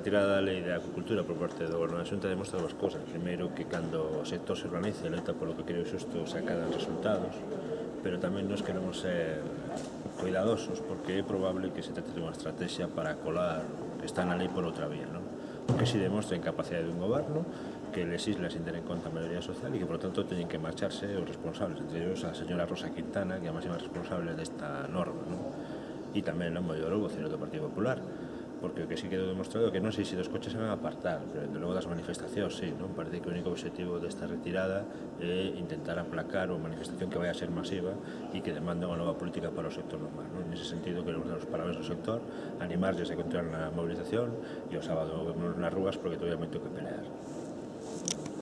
retirada da lei de acuicultura por parte do goberno da Xunta demostra dúas cousas. Primeiro, que cando o sector se organiza e loita polo que creo xusto se acadan resultados, pero tamén nos queremos ser cuidadosos porque é probable que se trate de unha estrategia para colar que está na lei por outra vía. Non? O que se demostra en capacidade dun goberno que legisla sin ter en conta a maioría social e que, por tanto, teñen que marcharse os responsables, entre ellos a señora Rosa Quintana, que é a máxima responsable desta norma, non? e tamén a moi o vocero do Partido Popular porque que sí quedou demostrado que non sei se dos coches se van a apartar, pero de logo das manifestacións sí, non? Parece que o único objetivo desta retirada é intentar aplacar unha manifestación que vai a ser masiva e que demanda unha nova política para o sector normal, non? Nese sentido queremos dar os parabéns ao sector, animarles a continuar na movilización e o sábado vemos nas rúas porque todavía moito que pelear.